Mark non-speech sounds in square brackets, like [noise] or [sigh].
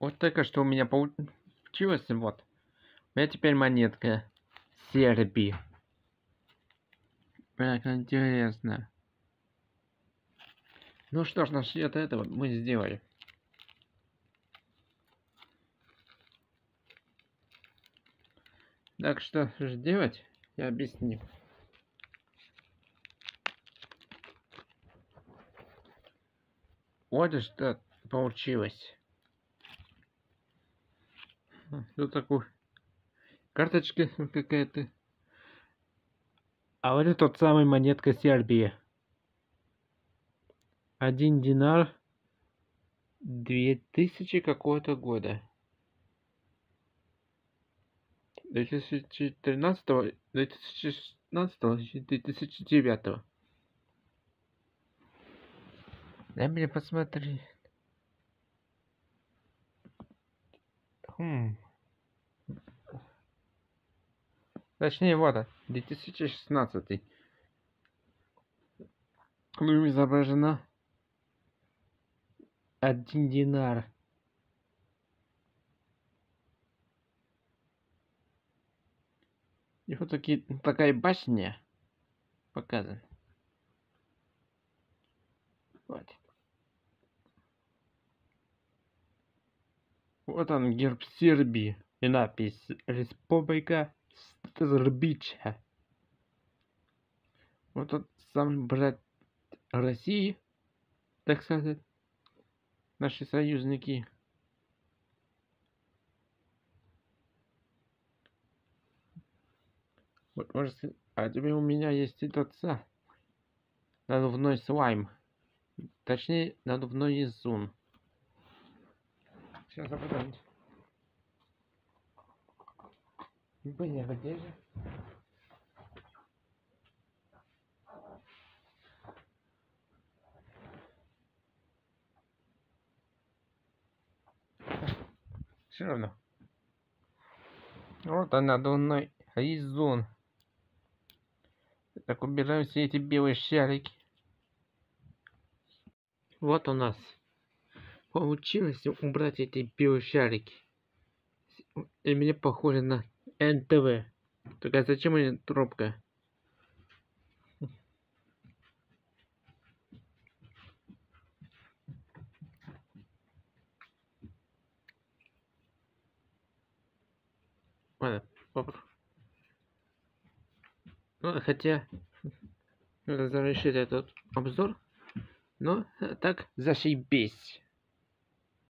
Вот только что у меня получилось, вот. У меня теперь монетка Сербии. Как интересно. Ну что ж, насчет этого мы сделали. Так что же делать, я объясню. Вот что получилось. Тут такой карточка [laughs] какая-то. А вот это тот самый монетка Сербии. Один динар 2000 какого-то года. 2013, 2016, 2009. Дай мне посмотреть. Хм. Точнее, вот, 2016. Ну, изображена один динар. И вот такие, такая башня показана. Вот. Вот он, герб Сербии. И надпись Республика Сербича. Вот тот сам брат России, так сказать, наши союзники. Вот, может, а тебе у меня есть и тот са. Надувной слайм. Точнее, надувной изун. Сейчас запутаюсь. Блин, где же? Все равно. Вот она, надувной изун. Так, убираем все эти белые шарики. Вот у нас получилось убрать эти белые шарики. И мне похоже на НТВ. Только зачем мне трубка? Ладно. Ну, хотя, завершить этот обзор. Но так зашибись.